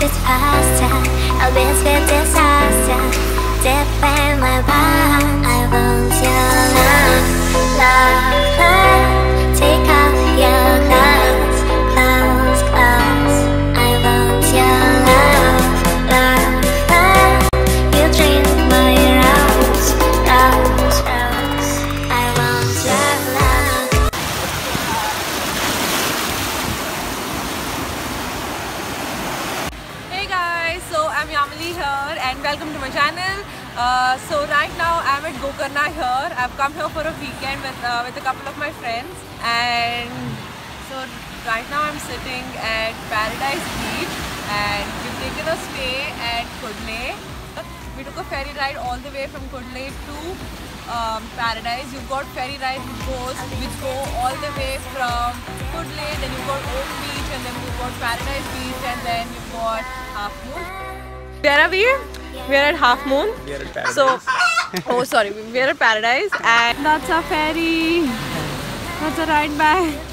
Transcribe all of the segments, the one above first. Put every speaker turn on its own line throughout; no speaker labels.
pasta. A biscuit disaster. Dip in my palm.
And welcome to my channel. Uh, so right now I'm at Gokarna here. I've come here for a weekend with uh, with a couple of my friends and so right now I'm sitting at Paradise Beach and we've taken a stay at Kudle. We took a ferry ride all the way from Kudle to um, Paradise. You've got ferry ride goes which go all the way from Kudle, then you've got Om Beach and then you've got Paradise Beach and then you've got Half Moon. Where are we? We're at Half Moon.
We are at Paradise.
So, oh sorry, we're at Paradise and that's our ferry. That's a ride back.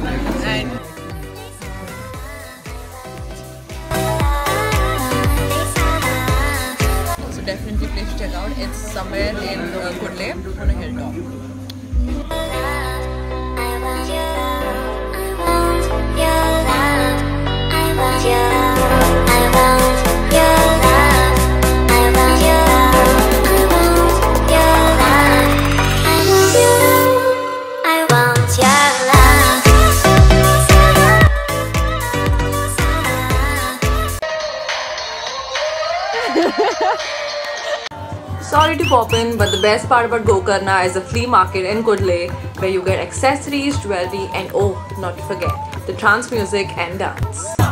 And so definitely place check out. It's somewhere in uh, Kudle on a hilltop. Sorry to pop in, but the best part about Gokarna is the flea market in Kudle, where you get accessories, jewelry, and oh, not to forget, the trance music and dance.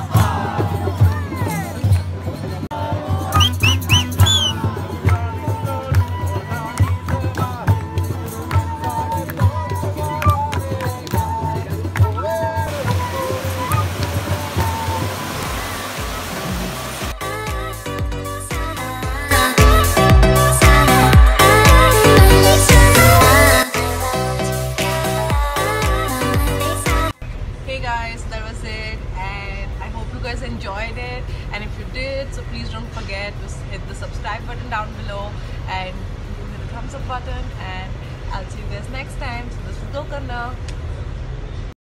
Guys enjoyed it. And if you did, so please don't forget to hit the subscribe button down below and hit the thumbs up button. And I'll see you guys next time. So this is Gokarna.